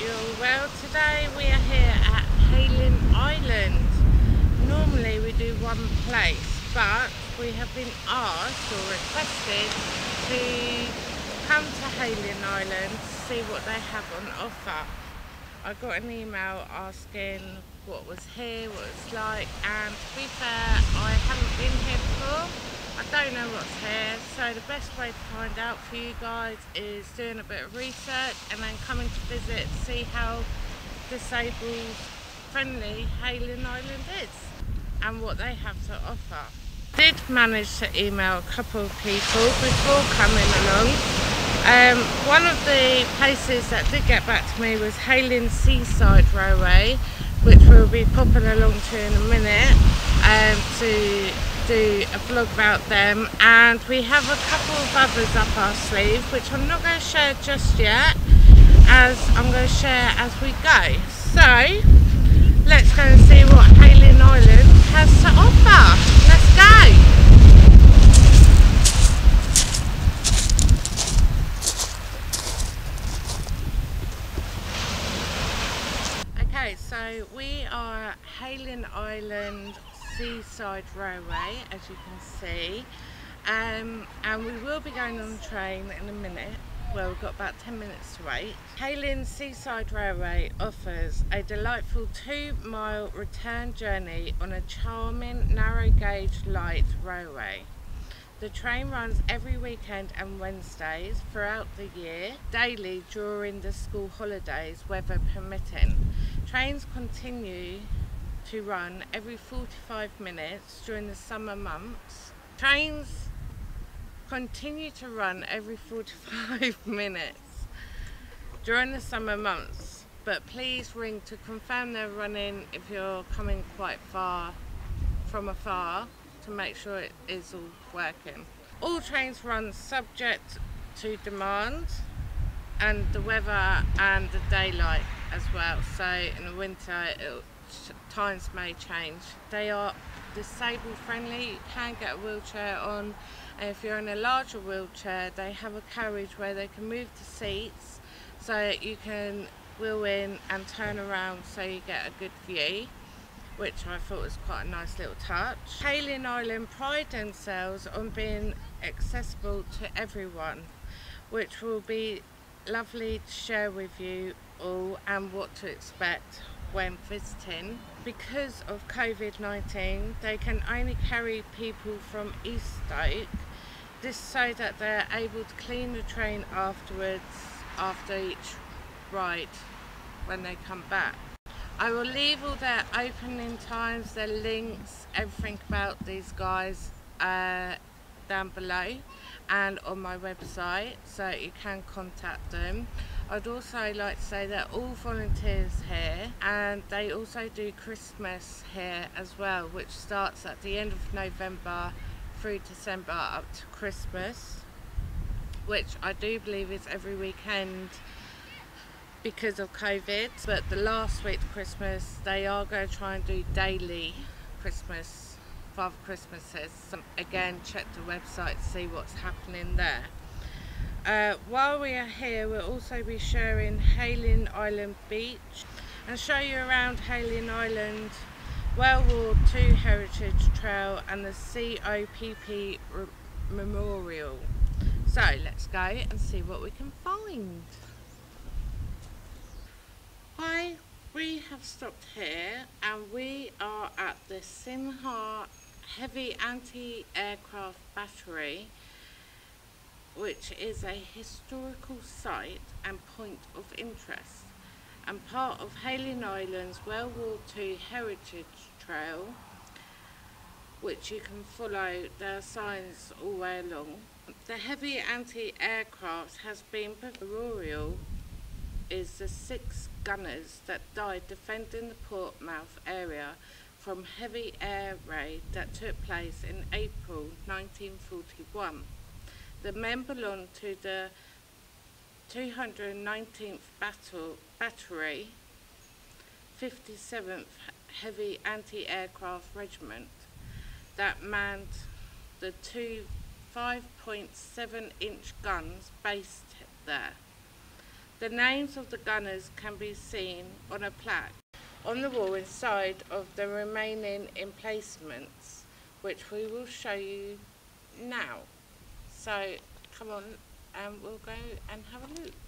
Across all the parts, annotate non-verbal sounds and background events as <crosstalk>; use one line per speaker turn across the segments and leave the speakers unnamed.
you're all well. Today we are here at Hayling Island. Normally we do one place, but we have been asked or requested to come to Hayling Island to see what they have on offer. I got an email asking what was here, what it's like, and to be fair, I haven't been here before. I don't know what's here, so the best way to find out for you guys is doing a bit of research and then coming to visit to see how disabled friendly Hayling Island is and what they have to offer. Did manage to email a couple of people before coming along. Um, one of the places that did get back to me was Hayling Seaside Railway, which we'll be popping along to in a minute um, to do a vlog about them and we have a couple of others up our sleeve which I'm not going to share just yet as I'm going to share as we go. So let's go and see what Hayling Island has to offer. Let's go. Okay, so we are Hayling Island Seaside Railway, as you can see. Um, and we will be going on the train in a minute. Well, we've got about 10 minutes to wait. Hayling Seaside Railway offers a delightful two mile return journey on a charming narrow gauge light railway. The train runs every weekend and Wednesdays throughout the year, daily during the school holidays, weather permitting. Trains continue to run every 45 minutes during the summer months. Trains continue to run every 45 <laughs> minutes during the summer months, but please ring to confirm they're running if you're coming quite far from afar to make sure it is all working. All trains run subject to demand and the weather and the daylight as well. So in the winter times may change. They are disabled friendly, you can get a wheelchair on and if you're in a larger wheelchair they have a carriage where they can move the seats so you can wheel in and turn around so you get a good view which I thought was quite a nice little touch. Hayling Island pride themselves on being accessible to everyone which will be lovely to share with you all and what to expect when visiting. Because of COVID-19, they can only carry people from East Stoke, this so that they're able to clean the train afterwards, after each ride, when they come back. I will leave all their opening times, their links, everything about these guys uh, down below and on my website so you can contact them. I'd also like to say that all volunteers here and they also do Christmas here as well which starts at the end of November through December up to Christmas which I do believe is every weekend because of COVID. But the last week of Christmas they are going to try and do daily Christmas Father Christmases. Again check the website to see what's happening there uh, while we are here, we'll also be sharing Hayling Island Beach and show you around Hayling Island, World War II Heritage Trail and the COPP Memorial. So let's go and see what we can find. Hi, we have stopped here and we are at the Sinah Heavy Anti-Aircraft Battery which is a historical site and point of interest and part of Hayling Island's World War II Heritage Trail which you can follow, are signs all the way along. The heavy anti-aircraft has been memorial is the six gunners that died defending the Portsmouth area from heavy air raid that took place in April 1941. The men belonged to the 219th Battle, Battery, 57th Heavy Anti-Aircraft Regiment that manned the two 5.7 inch guns based there. The names of the gunners can be seen on a plaque on the wall inside of the remaining emplacements, which we will show you now. So come on and we'll go and have a look.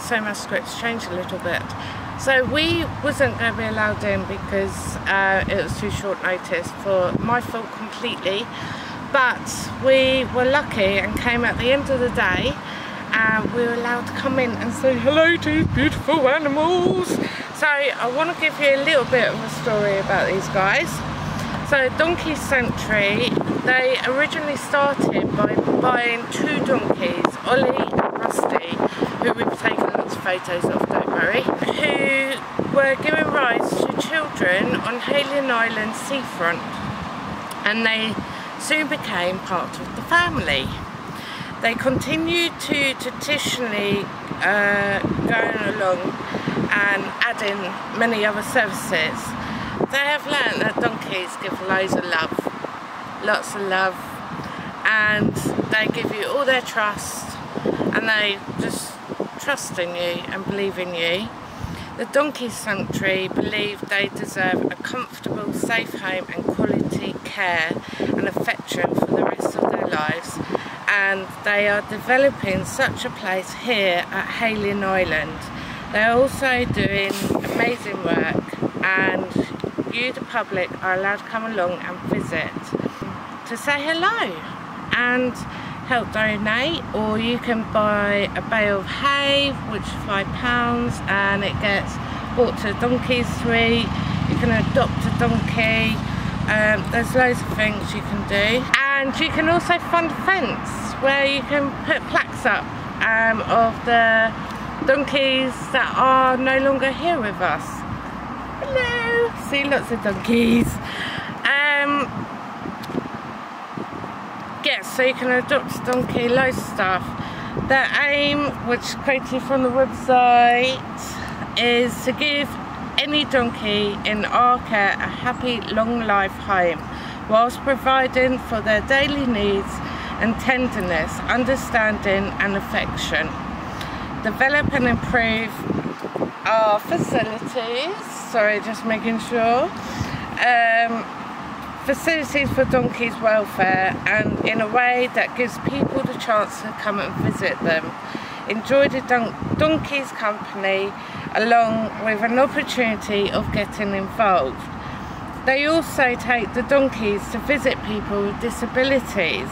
So my script's changed a little bit. So we wasn't going to be allowed in because uh, it was too short notice for my fault completely. But we were lucky and came at the end of the day and we were allowed to come in and say hello to beautiful animals. So I want to give you a little bit of a story about these guys. So Donkey Sanctuary, they originally started by buying two donkeys, Ollie and Rusty, who of photos of, don't worry, who were giving rides to children on Hayling Island seafront and they soon became part of the family. They continued to traditionally uh, going along and adding many other services. They have learned that donkeys give loads of love, lots of love, and they give you all their trust and they just trust in you and believe in you. The Donkey Sanctuary believe they deserve a comfortable, safe home and quality care and affection for the rest of their lives and they are developing such a place here at Hayling Island. They're also doing amazing work and you the public are allowed to come along and visit to say hello and help donate or you can buy a bale of hay which is five pounds and it gets brought to Donkey Street. You can adopt a donkey um, there's loads of things you can do. And you can also fund a fence where you can put plaques up um, of the donkeys that are no longer here with us. Hello. See lots of donkeys. Um, yes, so you can adopt donkey, loads of stuff. The aim, which is quoted from the website, is to give any donkey in our care a happy long life home whilst providing for their daily needs and tenderness, understanding and affection. Develop and improve our facilities, sorry just making sure, um, facilities for donkeys welfare and in a way that gives people the chance to come and visit them. Enjoy the don donkey's company along with an opportunity of getting involved. They also take the donkeys to visit people with disabilities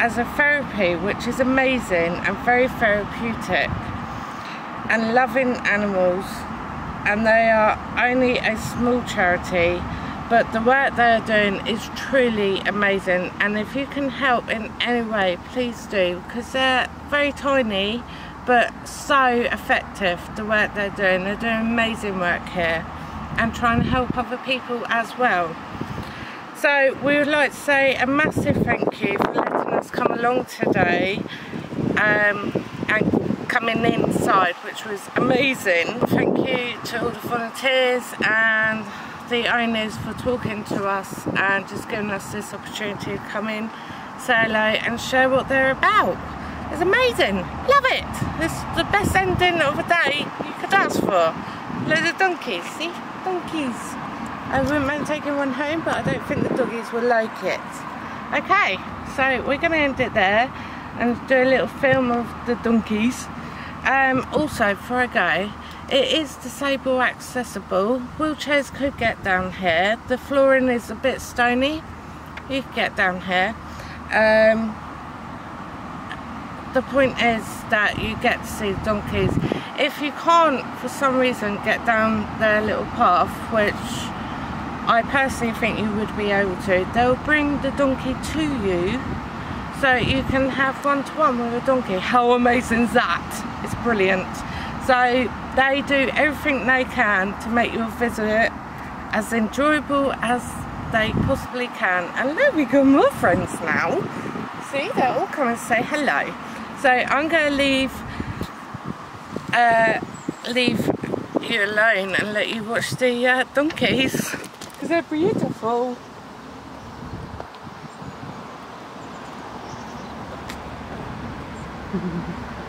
as a therapy which is amazing and very therapeutic and loving animals and they are only a small charity but the work they're doing is truly amazing. And if you can help in any way please do because they're very tiny but so effective the work they're doing. They're doing amazing work here and trying to help other people as well. So we would like to say a massive thank you for letting us come along today um, and coming inside which was amazing. Thank you to all the volunteers and the owners for talking to us and just giving us this opportunity to come in, say hello and show what they're about. It's amazing. Love it. This is the best ending of a day you could ask for. Loads of donkeys. See? Donkeys. I wouldn't mind taking one home, but I don't think the doggies will like it. Okay, so we're going to end it there and do a little film of the donkeys. Um, also, before I go, it is disabled accessible. Wheelchairs could get down here. The flooring is a bit stony. You can get down here. Um, the point is that you get to see the donkeys. If you can't, for some reason, get down their little path, which I personally think you would be able to, they'll bring the donkey to you so you can have one-to-one -one with a donkey. How amazing is that? It's brilliant. So they do everything they can to make your visit as enjoyable as they possibly can. And there we go, more friends now. See, they're all coming to say hello. So I'm going to leave, uh, leave you alone and let you watch the uh, donkeys because they're beautiful. <laughs>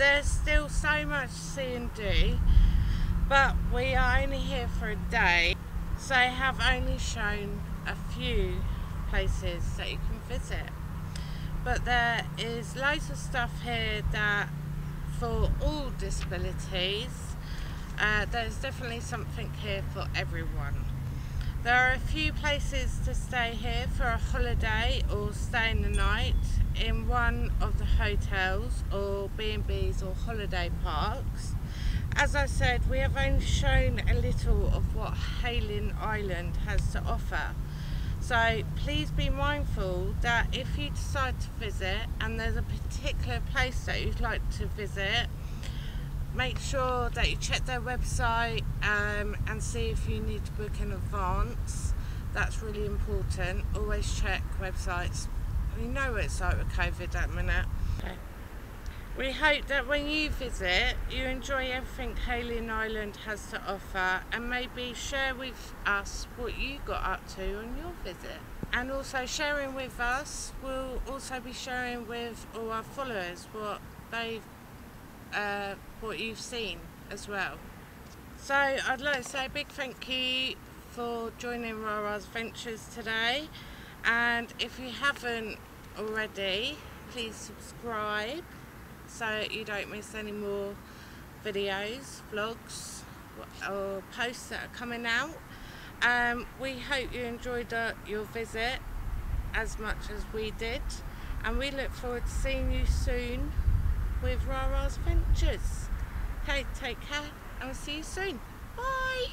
there's still so much to see and do but we are only here for a day so I have only shown a few places that you can visit but there is loads of stuff here that for all disabilities uh, there's definitely something here for everyone. There are a few places to stay here for a holiday or staying the night in one of the hotels or B&Bs or holiday parks. As I said, we have only shown a little of what Hayling Island has to offer. So please be mindful that if you decide to visit and there's a particular place that you'd like to visit, make sure that you check their website um, and see if you need to book in advance. That's really important. Always check websites. We know what it's like with COVID at the minute. We hope that when you visit, you enjoy everything Hayling Island has to offer and maybe share with us what you got up to on your visit. And also sharing with us, we'll also be sharing with all our followers what they've uh, what you've seen as well. So I'd like to say a big thank you for joining Rara's Ventures today and if you haven't already please subscribe so you don't miss any more videos, vlogs or posts that are coming out. Um, we hope you enjoyed uh, your visit as much as we did and we look forward to seeing you soon with Rara's Ventures. Okay, take care and we'll see you soon. Bye!